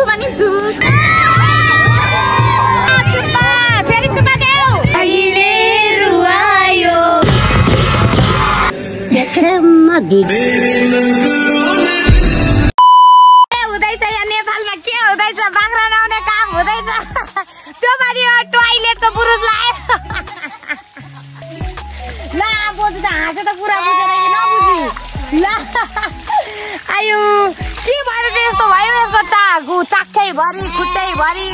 चुक्कु पनि छु फेरि चुप्पा देऊ अहिले रुवायो के हुँदैछ यहाँ नेपालमा के हुँदैछ बाख्रा काम हुँदैछ त्यो पालि टोइलेटको पुरुष लायो ल बोजू त हाँसो त पुरा बुझेर कि नबुझी ल आयु के भएर चाहिँ यस्तो भयो यसको चाक? चाक्कैभरि खुट्टैभरि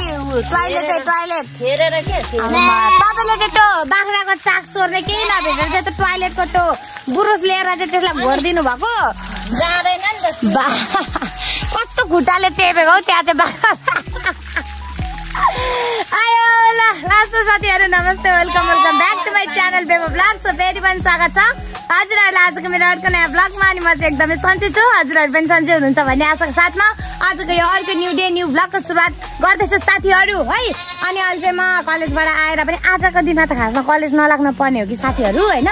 टोइलेटै टोइलेट हेरेर के तपाईँले चाहिँ त्यो बाख्राको चाक सोर्ने केही नभेटेर चाहिँ त्यो टोइलेटको त्यो बुरुस लिएर चाहिँ त्यसलाई घोरिदिनु भएको। जाँदैन नि त। कस्तो खुट्टाले चेपेको हौ त्यहाँ चाहिँ बाख्रा। नमस्ते welcome welcome back to my channel बेबा ब्लग सो फेरि पनि स्वागत छ हजुरहरूलाई आजको मेरो अर्को नयाँ ब्लगमा अनि म चाहिँ एकदमै सन्चै छु हजुरहरू पनि सन्चै हुनुहुन्छ भन्ने आशाको साथमा आजको यो अर्को न्यू डे न्यू ब्लगको सुरुवात गर्दैछु साथीहरू है अनि अहिले चाहिँ म कलेजबाट आएर पनि आजको दिनमा त खासमा कलेज नलाग्न पर्ने हो कि साथीहरू होइन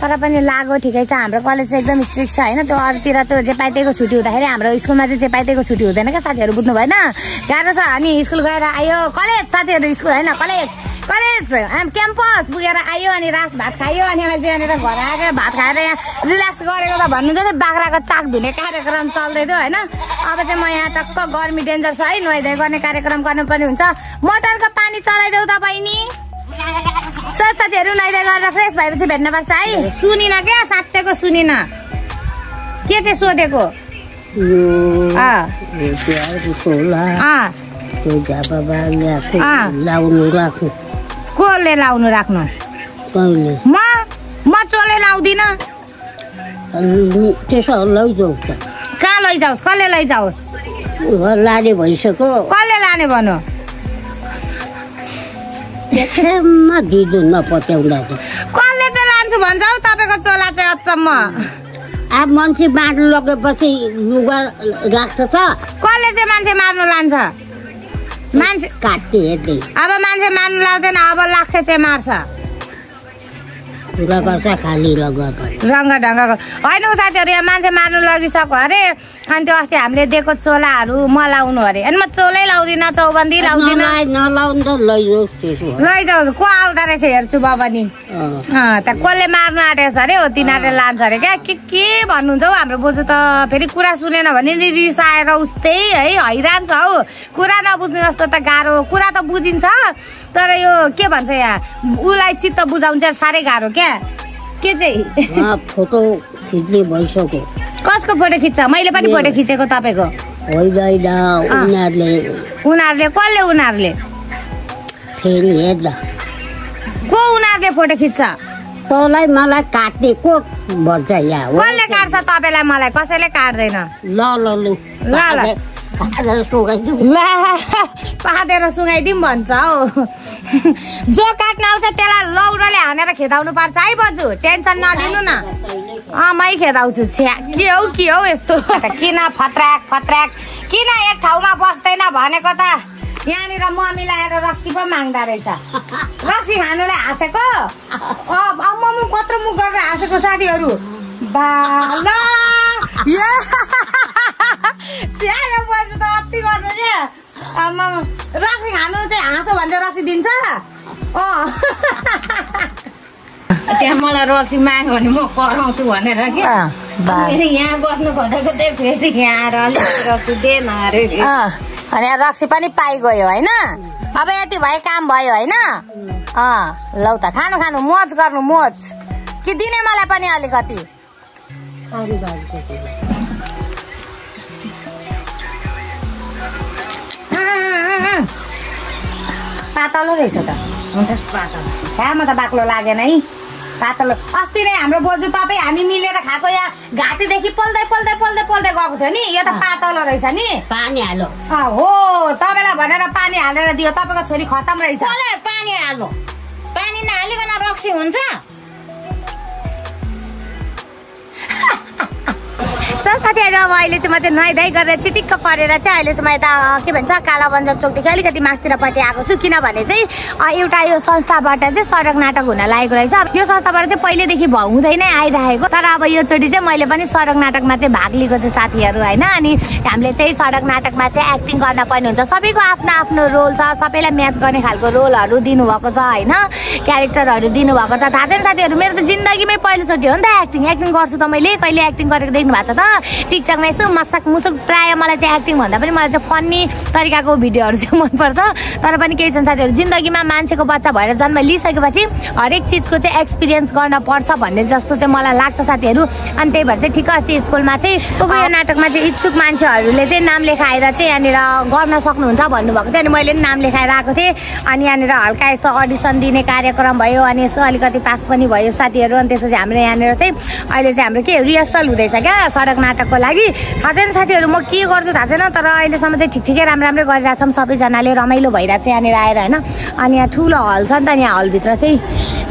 तर पनि लाग्यो ठिकै छ हाम्रो कलेज चाहिँ एकदम स्ट्रिक्ट छ होइन त्यो अरूतिर त्यो जे पाइतेको छुट्टी हुँदाखेरि हाम्रो स्कुलमा चाहिँ जे पाइतेको छुट्टी हुँदैन क्या साथीहरू बुझ्नु भएन गाह्रो छ अनि स्कुल गएर आयो कलेज साथीहरू स्कुल होइन? College college. हामी क्याम्पस। पुगेर आयो अनि रास भात खायो अनि अहिले चाहिँ यहाँनिर घर आएर भात खाएर यहाँ रिल्याक्स गरेको त भन्नु चाहिँ बाख्राको चाक धुने कार्यक्रम चल्दै थियो होइन? अब चाहिँ म यहाँ टक्क गर्मी डेन्जर छ है नुहाइधुवाइ गर्ने कार्यक्रम गर्नुपर्ने हुन्छ। मोटरको पानी चलाइदेऊ तपाईँ नि सर साथीहरू नुहाइधुवाइ गरेर फ्रेस भएपछि भेट्नुपर्छ है। सुनिन क्या साँच्चैको सुनिन। के चाहिँ सोधेको? अँ, अँ, अँ। लाउनु राख्नु कसले लाउनु राख्नु म म चोले लाउँदिनँ त्यसो लैजाउ त कहाँ लैजाओस् कसले लैजाओस् लाने भइसक्यो कसले लाने भनौँ त्यसैमा दिनु नपत्याउँदा कसले चाहिँ लान्छु भन्छ हौ तपाईँको चोला चाहिँ अचम्म अब मान्छे बाँड्नु लगेपछि लुगा राख्छ त कसले चाहिँ मान्छे मार्नु लान्छ मान्छे हेर्ने अब मान्छे मार्नु लाग्दैन अब लाखे चाहिँ मार्छ। गर्छ खाली लगेर रङ्ग ढङ्गको होइन साथीहरू यहाँ मान्छे मार्नु लगिसक्यो। अरे अनि त्यो अस्ति हामीले दिएको चोलाहरू म लाउनु अरे। अनि म चोलै लाउँदिनँ चौबन्दी लाउँदिनँ। नलाउनु त लैजाऊ को आउँदो रहेछ हेर्छु बाबा नि अँ। अँ, त कसले मार्नु आँटेको छ अरे हो तिनीहरूले लान्छ अरे क्या? के के भन्नुहुन्छ हौ हाम्रो बोजू त? फेरि कुरा सुनेन भने नि रिसाएर उस्तै है हैरान छ हौ। कुरा नबुझ्ने जस्तो त गाह्रो कुरा त बुझिन्छ। तर यो के भन्छ यहाँ? उसलाई चित्त बुझाउनु चाहिँ साह्रै गाह्रो क्या? के चाहिँ? फोटो खिच्ने भइसक्यो। कसको फोटो खिच्छ? मैले पनि फोटो खिचेको तपाईँको। उनीहरूले। उनीहरूले? कसले उनीहरूले? फेरि हेर्दा को उनीहरूले फोटो खिच्छ? तँलाई मलाई काट्ने को भन्छ यहाँ कसले काट्छ तपाईँलाई मलाई? कसैले काट्दैन। ल ल लु। ल, ल। सुगाइदिउँ। ला पादेर सुँगाइदिउँ भन्छ हौ। जो काट्न आउँछ त्यसलाई लौरोले हानेर खेदाउनु पर्छ। है बजु टेन्सन नलिनु न। अँ मै खेदाउँछु। छ्या के हौ के हौ यस्तो? किन फत्राक फत्राक? किन एक ठाउँमा बस्दैन भनेको त? यहाँनिर म मिलाएर रक्सी पो माग्दा रहेछ। रक्सी खानुलाई हाँसेको? अँ म कत्रो मुख गरेर हाँसेको साथीहरू? बा ल या। छ्या यो बजु त अति गर्नु क्या आम्मा, रक्सी खानु चाहिँ हाँसो भन्छ रक्सी दिन्छ? अँ। त्यहाँ मलाई रक्सी माग्यो भने म कराउँछु भनेर क्या फेरि यहाँ बस्नु खोजेको थिएँ फेरि यहाँ आएर अलिक रक्सी दे न अरे अनि यहाँ रक्सी पनि पाइगयो होइन? अब यति भए काम भयो होइन? अँ लौ त खानु खानु मोज गर्नु मोज। कि दिने मलाई पनि अलिकति? पातलो रहेछ त। हुन्छ पातलो। छ्या म त बाक्लो लागेन है। पातलो। अस्ति नै हाम्रो बोजू तपाईँ हामी मिलेर खाएको यहाँ घाँटीदेखि पोल्दै पोल्दै पोल्दै पोल्दै गएको थियो नि? यो त पातलो रहेछ नि। पानी हालो। हो तपाईँलाई भनेर पानी हालेर दियो। तपाईँको छोरी खतम रहेछ। पानी हाल्नु? पानी नहालिकन रक्सी हुन्छ? सर साथीहरू अब अहिले चाहिँ म चाहिँ नुहाइधुवाइ गरेर चिटिक्क परेर चाहिँ अहिले चाहिँ म यता के भन्छ काला बन्जर चोकदेखि अलिकति मासतिरपट्टि आएको छु। किनभने चाहिँ एउटा यो संस्थाबाट चाहिँ सडक नाटक हुन लागेको रहेछ। यो संस्थाबाट चाहिँ पहिल्यैदेखि भ- हुँदै नै आइरहेको। तर अब योचोटि चाहिँ मैले पनि सडक नाटकमा चाहिँ भाग लिएको छु साथीहरू होइन? अनि हामीले चाहिँ सडक नाटकमा चाहिँ एक्टिङ गर्न पर्ने हुन्छ। सबैको आफ्नो आफ्नो रोल छ सबैलाई म्याच गर्ने खालको रोलहरू दिनुभएको छ होइन? क्यारेक्टरहरू दिनुभएको छ। थाहा छैन साथीहरू मेरो त जिन्दगीमै पहिलोचोटि हो नि त एक्टिङ। एक्टिङ गर्छु त मैले। कहिले एक्टिङ गरेको देख्नु भएको छ त? टिकटकमा यसो मसक मुसक प्रायः मलाई चाहिँ एक्टिङ भन्दा पनि मलाई चाहिँ फन्नी तरिकाको भिडियोहरू चाहिँ मनपर्छ तर पनि केही छन् साथीहरू जिन्दगीमा मान्छेको बच्चा भएर जन्म लिइसकेपछि हरेक चिजको चाहिँ एक्सपिरियन्स गर्न पर्छ भन्ने जस्तो चाहिँ मलाई लाग्छ साथीहरू अनि त्यही भएर चाहिँ ठिक अस्ति स्कुलमा चाहिँ यो नाटकमा चाहिँ इच्छुक मान्छेहरूले चाहिँ नाम लेखाएर चाहिँ यहाँनिर गर्न सक्नुहुन्छ भन्नुभएको थियो अनि मैले पनि नाम लेखाएर आएको थिएँ अनि यहाँनिर हल्का यस्तो अडिसन दिने कार्यक्रम भयो अनि यसो अलिकति पास पनि भयो साथीहरू अनि त्यसपछि हाम्रो यहाँनिर चाहिँ अहिले चाहिँ हाम्रो के रिहर्सल हुँदैछ क्या? सडक नाटकको लागि। थाहा छैन साथीहरू म के गर्छु थाहा छैन तर अहिलेसम्म चाहिँ ठिक ठिकै राम्रो राम्रै गरिरहेको छौँ। सबैजनाले रमाइलो भइरहेको छ यहाँनिर आएर होइन? अनि यहाँ ठुलो हल छ नि त यहाँ हलभित्र चाहिँ।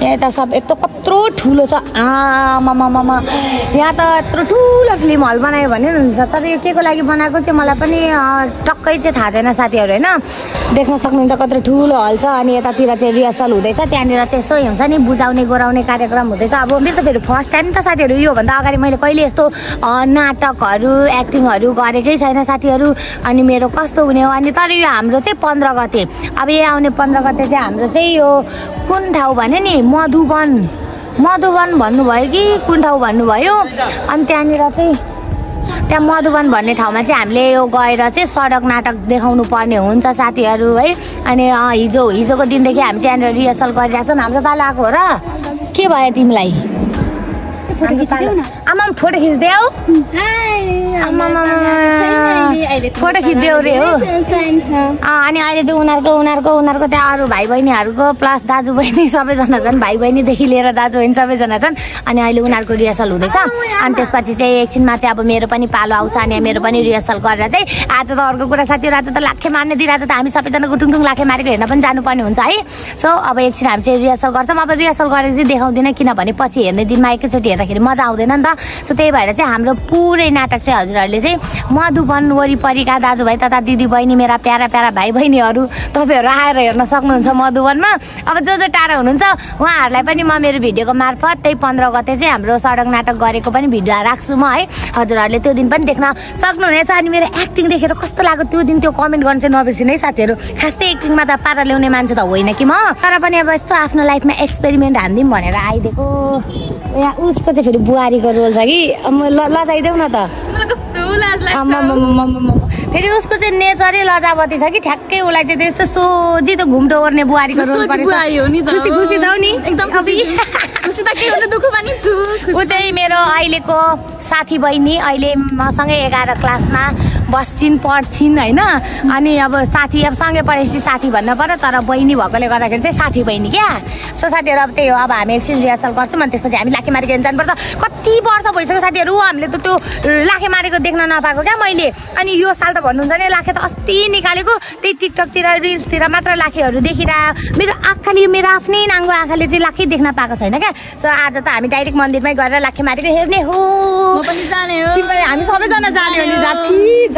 यता सब यत्रो कत्रो ठुलो छ। आमामामा यहाँ त यत्रो ठुलो फिल्म हल बनायो भने हुन्छ। तर यो के को लागि बनाएको चाहिँ मलाई पनि टक्कै चाहिँ थाहा छैन साथीहरू होइन? देख्न सक्नुहुन्छ कत्रो ठुलो हल छ। अनि यतातिर चाहिँ रिहर्सल हुँदैछ। त्यहाँनिर चाहिँ यसो हुन्छ नि बुझाउने गराउने कार्यक्रम हुँदैछ। अब मेरो त फेरि फर्स्ट टाइम त साथीहरू योभन्दा अगाडि मैले कहिले यस्तो नाटकहरू एक्टिङहरू गरेकै छैन साथीहरू। अनि मेरो कस्तो हुने हो? अनि तर यो हाम्रो चाहिँ पन्ध्र गते। अब यहाँ आउने पन्ध्र गते चाहिँ हाम्रो चाहिँ यो कुन ठाउँ भने नि? मधुवन मधुवन भन्नुभयो कि कुन ठाउँ भन्नुभयो? अनि त्यहाँनिर चाहिँ त्यहाँ मधुवन भन्ने ठाउँमा चाहिँ हामीले यो गएर चाहिँ सडक नाटक देखाउनु पर्ने हुन्छ साथीहरू है। अनि हिजो हिजोको दिनदेखि हामी चाहिँ यहाँनिर रिहर्सल गरिरहेको छौँ। हाम्रो पालो आएको हो र? के भयो तिमीलाई? आमा फोटो खिच्देऊ फोटो खिच्देऊ रे हो अनि अहिले चाहिँ उनीहरूको उनीहरूको उनीहरूको त्यहाँ अरू भाइ बहिनीहरूको प्लस दाजु बहिनी सबैजना छन् भाइ बहिनीदेखि लिएर दाजु बहिनी सबैजना छन् अनि अहिले उनीहरूको रिहर्सल हुँदैछ अनि त्यसपछि चाहिँ एकछिनमा चाहिँ अब मेरो पनि पालो आउँछ अनि मेरो पनि रिहर्सल गरेर चाहिँ आज त अर्को कुरा साथीहरू आज त लाखे मार्ने आज त हामी सबैजना गुटुङटुङ लाखे मारेको हेर्न पनि जानुपर्ने हुन्छ है। सो अब एकछिन हामी चाहिँ रिहर्सल गर्छौँ। अब रिहर्सल गरेर चाहिँ देखाउँदिनँ किनभने पछि हेर्ने दिनमा एकैचोटि हेर्दाखेरि मजा आउँदैन नि त। सो त्यही भएर चाहिँ हाम्रो पुरै नाटक चाहिँ हजुरहरूले चाहिँ मधुवन वरिपरिका दाजुभाइ तथा दिदी बहिनी मेरा प्यारा प्यारा भाइ बहिनीहरू तपाईँहरू आएर हेर्न सक्नुहुन्छ मधुवनमा अब जो जो टाढा हुनुहुन्छ उहाँहरूलाई पनि म मेरो भिडियोको मार्फत त्यही पन्ध्र गते चाहिँ हाम्रो सडक नाटक गरेको पनि भिडियो राख्छु म है। हजुरहरूले त्यो दिन पनि देख्न सक्नुहुनेछ। अनि मेरो एक्टिङ देखेर कस्तो लाग्यो त्यो दिन त्यो कमेन्ट गर्नु चाहिँ नबिर्सिनु है साथीहरू। खासै एक्टिङमा त पारा ल्याउने मान्छे त होइन कि म। तर पनि अब यस्तो आफ्नो लाइफमा एक्सपेरिमेन्ट हानिदिउँ भनेर आइदिएको। उसको चाहिँ फेरि बुहारीको रोल छ कि? लजाइदेऊ न त। फेरि उसको चाहिँ नेचरै लजावती छ कि? ठ्याक्कै उसलाई चाहिँ त्यस्तो सोझी त घुम्टो गर्ने बुहारीको खुसी खुसी छौ नि? एकदम ऊ चाहिँ मेरो अहिलेको साथी बहिनी अहिले मसँगै एघार क्लासमा। बस्छिन् पढ्छिन् होइन? अनि अब साथी अब सँगै पढेपछि साथी भन्न पर्यो तर बहिनी भएकोले गर्दाखेरि चाहिँ साथी बहिनी क्या? सो साथीहरू अब त्यही हो अब हामी एकछिन रिहर्सल गर्छौँ अनि त्यसपछि हामी लाखे मारेको हेर्नु जानुपर्छ। कति वर्ष भइसक्यो साथीहरू हामीले त त्यो लाखे मारेको देख्न नपाएको क्या मैले? अनि यो साल त भन्नुहुन्छ नि लाखे त अस्ति निकालेको त्यही टिकटकतिर रिल्सतिर मात्र लाखेहरू देखिरह मेरो आँखाले मेरो आफ्नै नाङ्गो आँखाले चाहिँ लाखे देख्न पाएको छैन क्या? सो आज त हामी डाइरेक्ट मन्दिरमै गएर लाखे मारेको हेर्ने हो। हामी सबैजना जाने हो नि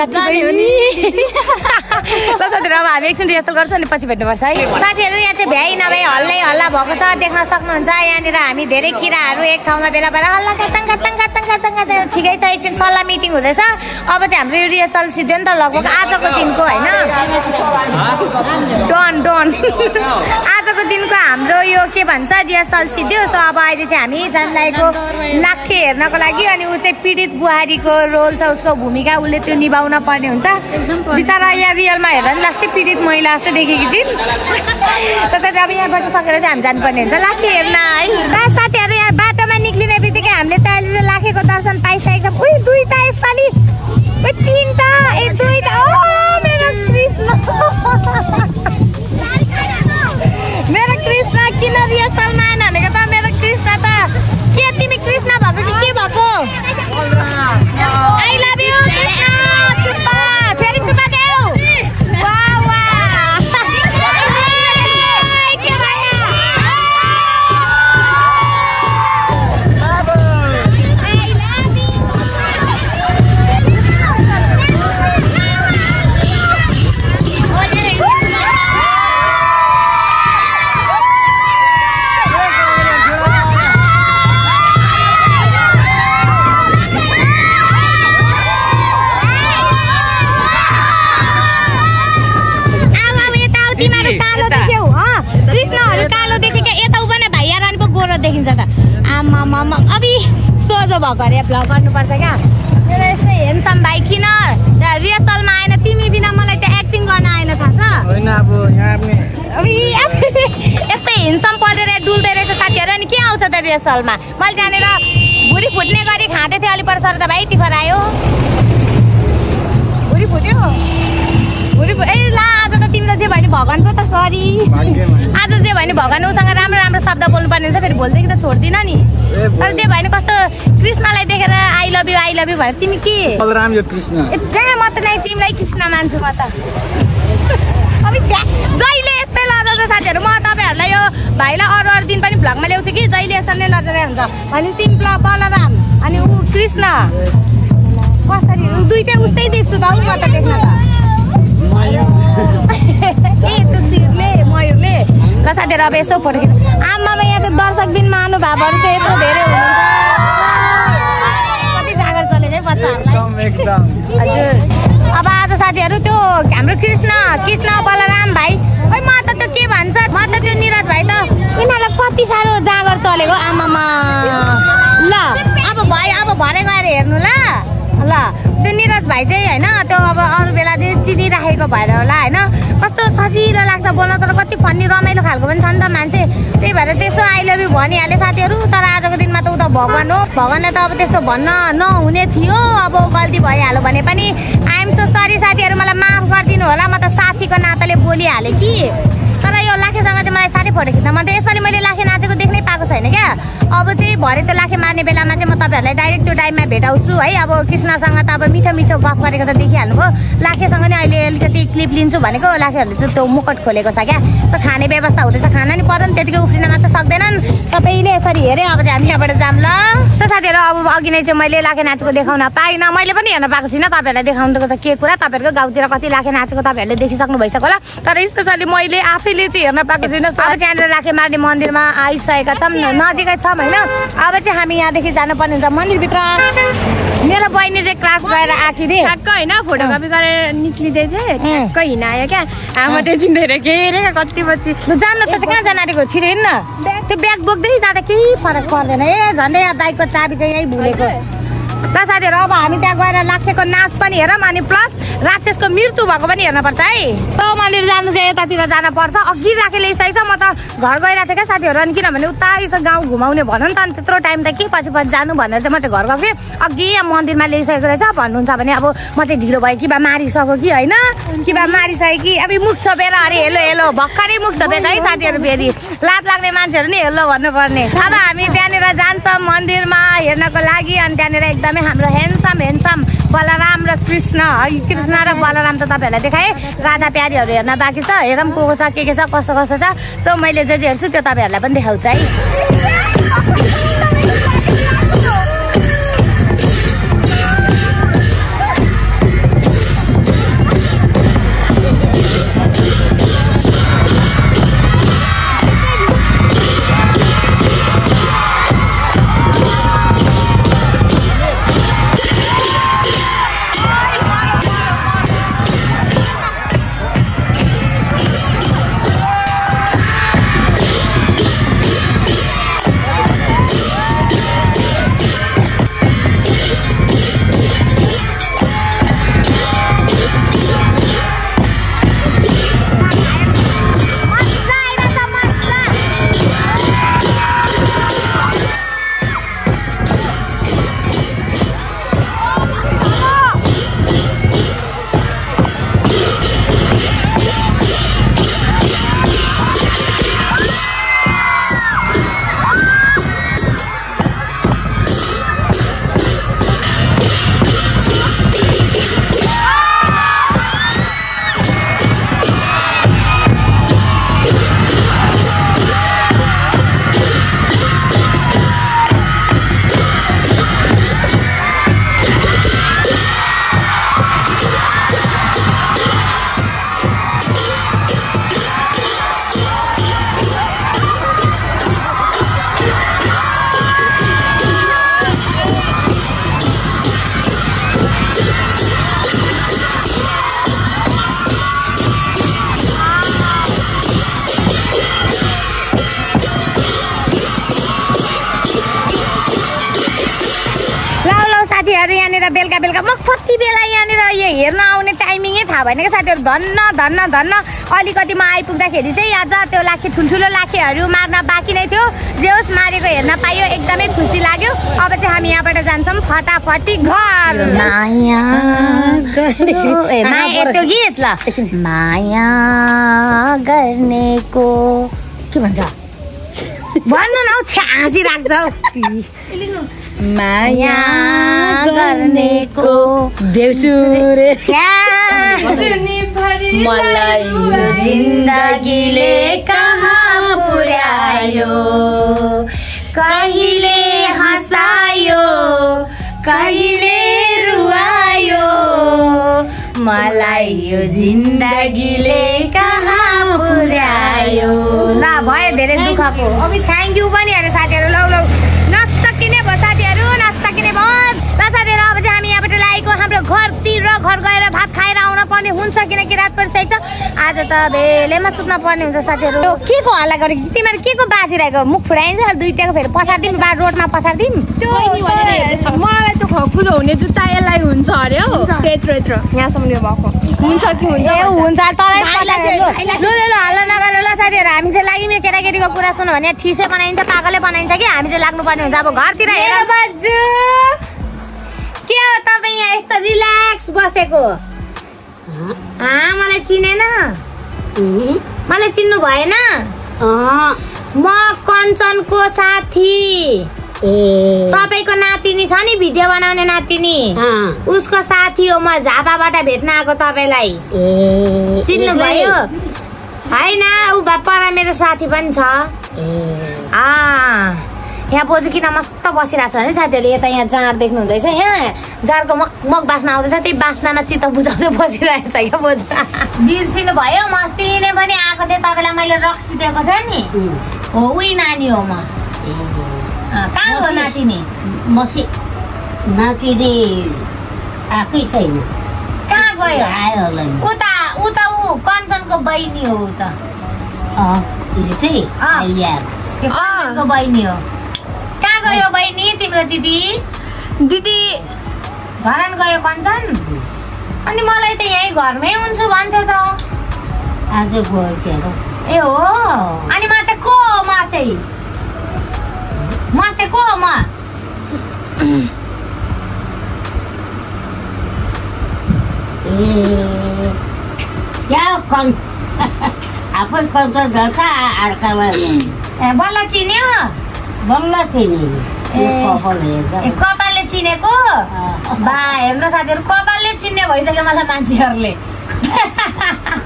जाति जाति जाने हो नि। ल साथीहरू अब हामी एकछिन रिहर्सल गर्छौँ अनि पछि भेट्नुपर्छ है। साथीहरू यहाँ चाहिँ भ्याइ नभए हल्लै हल्ला भएको छ देख्न सक्नुहुन्छ। यहाँनिर हामी धेरै किराहरू एक ठाउँमा भेला भएर हल्ला काचाङ काचाङ काचाङ काचाङ काचाङ ठिकै छ एकछिन सल्लाह मिटिङ हुँदैछ। अब चाहिँ हाम्रो यो रिहर्सल सिद्धो नि त लगभग आजको दिनको होइन? Done done. आजको दिनको हाम्रो यो के भन्छ रिहर्सल सिद्धियो। सो अब अहिले चाहिँ हामी जान लाखे हेर्नको लागि अनि ऊ चाहिँ पीडित बुहारीको रोल छ उसको भूमिका उसले त्यो निभाउन पर्ने हुन्छ। बिचरा यहाँ रियलमा हेर्दा नि लास्टै पीडित महिला जस्तै देखेकी छिन्। त्यसरी अब यहाँबाट सकेर चाहिँ हामी जानुपर्ने हुन्छ। लाखे हेर्न है। साथीहरू यहाँ बाटोमा निक्लिने बित्तिकै हामीले त अहिले चाहिँ लाखेको दर्शन पाइसकेको छौँ। उही दुईवटा यसपालि। तिनवटा ए दुईवटा। ओ मेरो कृष्ण। मेरो कृष्ण किन रिहर्सलमा आएन भनेको त? मेरो कृष्ण त। के तिमी कृष्ण भएको कि के भएको आई लभ यु कृष्ण। अरे भ्लग गर्नुपर्छ क्या। मेरो यस्तो हेन्सम भाइ किन? रिहर्सलमा आएन तिमी बिना मलाई त एक्टिङ गर्न आएन थाहा छ। यस्तै हेन्सम पढेर डुल्दै रहेछ साथीहरू अनि के आउँछ त रिहर्सलमा? मैले त्यहाँनिर भुँडी फुट्ने गरी खाँदै थिएँ अलिक पर त भाइ तिखर आयो भुँडी फुट्यो? तिमीलाई जे भयो नि भगवान् पो त सरी। आज जे भयो नि भगवान् उसँग राम्रो राम्रो शब्द बोल्नु पर्ने हुन्छ फेरि भोलिदेखि त छोड्दिनँ नि। तर जे भयो नि कस्तो कृष्णलाई देखेर I love you I love you भनेर तिमी के? कृष्ण। कहाँ म त नै तिमीलाई कृष्ण मान्छु म त। अब जहिले यस्तै लजाउँछ साथीहरू म तपाईँहरूलाई यो भाइलाई अरू अरू दिन पनि भ्लगमा ल्याउँछु कि? जहिले यसरी नै लजाउँदै हुन्छ। अनि तिमी बलराम अनि ऊ कृष्ण। कसरी? दुइटै उस्तै देख्छु त म त देख्न त। ए त्यो शिरले मयुरले ल। साथीहरू अब यस्तो फोटो खिच्नु आमामा यहाँ चाहिँ दर्शक दिन महानुभावहरू चाहिँ यत्रो धेरै हुनुहुन्छ। हजुर। अब आज साथीहरू त्यो हाम्रो कृष्ण कृष्ण बलराम भाइ। ओइ म त त्यो के भन्छ? म त त्यो निरज भाइ त। यिनीहरूलाई कति साह्रो जाँगर चलेको आमामा ल अब भयो अब भरे गएर हेर्नु ल। ल त्यो निरज भाइ चाहिँ होइन त्यो अब अरू बेला चाहिँ चिनिराखेको भएर होला होइन। कस्तो सजिलो लाग्छ बोल्न तर कति फन्नी रमाइलो खालको पनि छ नि त मान्छे। त्यही भएर चाहिँ यसो आई लभ यु भनिहालेँ साथीहरू तर आजको दिनमा त ऊ त भगवान् हो। भगवान्लाई त अब त्यस्तो भन्न नहुने थियो। अब गल्ती भइहाल्यो भने पनि आइएम सो सरी साथीहरू मलाई माफ गरिदिनु होला। म त साथीको नाताले बोलिहालेँ कि। तर यो लाखेसँग चाहिँ मलाई साह्रै फोटो खिच्न मन थियो। यसपालि मैले लाखे नाचेको देख्नै पाएको छैन क्या? अब चाहिँ भरे त्यो लाखे मार्ने बेलामा चाहिँ म तपाईँहरूलाई डाइरेक्ट त्यो टाइममा भेटाउँछु है? अब कृष्णसँग त अब मिठो मिठो गफ गरेको त देखिहाल्नुभयो। लाखेसँग नि अहिले अलिकति क्लिप लिन्छु भनेको लाखेहरूले चाहिँ त्यो मुकट खोलेको छ क्या? त्यो खाने व्यवस्था हुँदैछ खाना नि पर्यो नि त्यतिकै उफ्रिन मात्र सक्दैनन्। सबैले यसरी हेऱ्यो अब चाहिँ हामी यहाँबाट जाऊँ ल। सो साथीहरू अब अघि नै चाहिँ मैले लाखे नाचेको देखाउन पाइनँ। मैले पनि हेर्न पाएको छुइनँ तपाईँहरूलाई देखाउनुको त के कुरा। तपाईँहरूको गाउँतिर कति लाखे नाचेको तपाईँहरूले देखिसक्नु भइसक्यो होला। तर स्पेसली मैले आफैले चाहिँ हेर्न पाएको छुइनँ। अब चाहिँ यहाँनिर लाखे मार्ने मन्दिरमा आइसकेका छौँ नजिकै छौँ होइन अब चाहिँ हामी यहाँदेखि जानुपर्ने हुन्छ मन्दिरभित्र। मेरो बहिनी चाहिँ क्लास गएर आएकी थिएँ ठ्याक्क होइन फोटोकपी गरेर निक्लिँदै थिएँ। ठ्याक्क हिँडायो क्या। आमा त्यो चिन्दैन के रे कति पछि। लु जान्न त चाहिँ कहाँ जान आँटेको छिटो हिँड्न त्यो ब्याग बोक्दै जाँदा केही फरक पर्दैन। ए झन्डै यहाँ बाइकको चाबी चाहिँ यहीँ भुलेको। ल साथीहरू अब हामी त्यहाँ गएर लाखेको नाच पनि हेरौँ अनि प्लस राक्षसको मृत्यु भएको पनि हेर्नुपर्छ है। त मन्दिर जानु चाहिँ यतातिर जानुपर्छ अघि राखे ल्याइसकेको छ म त घर गइरहेको थिएँ क्या साथीहरू। अनि किनभने उता यता गाउँ घुमाउने भन्नु नि त अनि त्यत्रो टाइम त के पछि पछि जानु भनेर चाहिँ म चाहिँ घर गएको थिएँ। अघि यहाँ मन्दिरमा ल्याइसकेको रहेछ भन्नुहुन्छ भने अब म चाहिँ ढिलो भयो कि बा मारिसक्यो कि होइन? कि बा मारिसक्यो कि? अब मुख छोपेर अरे हेलो हेलो भर्खरै मुख छोपेको है साथीहरू फेरि। लात लाग्ने मान्छेहरू नि हेलो भन्नुपर्ने। अब हामी त्यहाँनिर जान्छौँ मन्दिरमा हेर्नको लागि अनि त्यहाँनिर एकदमै हाम्रो ह्यान्डसम ह्यान्डसम बलराम र कृष्ण। कृष्ण र बलराम त तपाईँहरूलाई देखाएँ। राधा प्यारीहरू हेर्न बाँकी छ। हेरौँ को को छ के के छ कस्तो कस्तो छ। सो मैले जे जे हेर्छु त्यो तपाईँहरूलाई पनि देखाउँछु है। भएन क्या साथीहरू धन्न धन्न धन्न। अलिकति म आइपुग्दाखेरि चाहिँ आज त्यो लाखे ठुल्ठुलो लाखेहरू मार्न बाँकी नै थियो। जे होस् मारेको हेर्न पाइयो एकदमै खुसी लाग्यो। अब चाहिँ हामी यहाँबाट जान्छौँ फटाफटी घर। माया त्यो गीत ल। माया गर्नेको। के भन्छ? भन्नु न हौ छ्यासी राख्छ माया गर्नेको देउसुरे। मलाई यो जिन्दगीले कहाँ पुर्यायो? कहिले हँसायो? कहिले रुवायो? मलाई यो जिन्दगीले कहाँ पुर्यायो? ल भयो धेरै दुःखको। अघि थ्याङ्क यू पनि अरे साथीहरू। लौ लौ। नसकिने भयो साथीहरू नसकिने भयो ल साथीहरू अब चाहिँ हामी यहाँबाट लागेको हाम्रो घरतिर घर गएर भात खाएर आउन पर्ने हुन्छ किनकि रात परिसकेको छ। आज त भेलेमा सुत्न पर्ने हुन्छ साथीहरू। के को हल्ला गरेको तिमीहरू के को बाजिरहेको? मुख फुराइन्छ दुइटाको फेरि पछारिदिउँ बा रोडमा पछारिदिउँ मलाई त खकुलो हुने जुत्ता यसलाई हुन्छ अरे हौ। त्यत्रो यत्रो यहाँसम्म यो भएको। हुन्छ कि हुन्छ? ए हुन्छ। तलै पछाडि लु लु लु, लु हल्ला नगरेर ल साथीहरू। हामी चाहिँ लाग्यौँ यो केटाकेटीको कुरा सुन्यो भने ठिसै बनाइन्छ पागलै बनाइन्छ कि? हामी चाहिँ लाग्नुपर्ने हुन्छ। अब घरतिर हेर। बाजु! के हो तपाईँ यहाँ यस्तो रिल्याक्स बसेको। मलाई चिनेन? मलाई चिन्नु भएन? म कञ्चनको साथी। तपाईँको नातिनी छ नि भिडियो बनाउने नातिनी। उसको साथी हो म झापाबाट भेट्न आएको तपाईँलाई। चिन्नु भयो? होइन ऊ पर मेरो साथी पनि छ। यहाँ बोजू किन मस्त बसिरहेको छ भने साथीहरूले यता यहाँ जाँड देख्नु हुँदैछ यहाँ जाँडको मग बास्ना आउँदैछ त्यही बास्नामा चित्त बुझाउँदै बसिरहेको छ क्या बोजू बिर्सिनु भयो म अस्ति नै पनि आएको थिएँ तपाईँलाई मैले रक्सी दिएको थिएँ नि। हो उही नानी हो म। कहाँ हो नातिनी? मसी नातिनी आएकै छैन। कहाँ गयो? आयो होला उता उता ऊ कञ्चनको बहिनी हो ऊ त। अँ, यो चाहिँ बहिनी हो। गयो बहिनी तिम्रो दिदी? दिदी घरन गयो कञ्चन? अनि मलाई त यहीँ घरमै हुन्छु भन्थ्यो त। आज गयो ए हो? अनि म चाहिँ को हो म चाहिँ म चाहिँ को हो म? ए क्या कन् आफै कन्ट गर्छ अर्कामा ए बल्ल चिन्यो। बल्ल कपालले चिनेको। बा हेर्नु साथीहरू कपालले चिन्ने भइसक्यो मलाई मान्छेहरूले।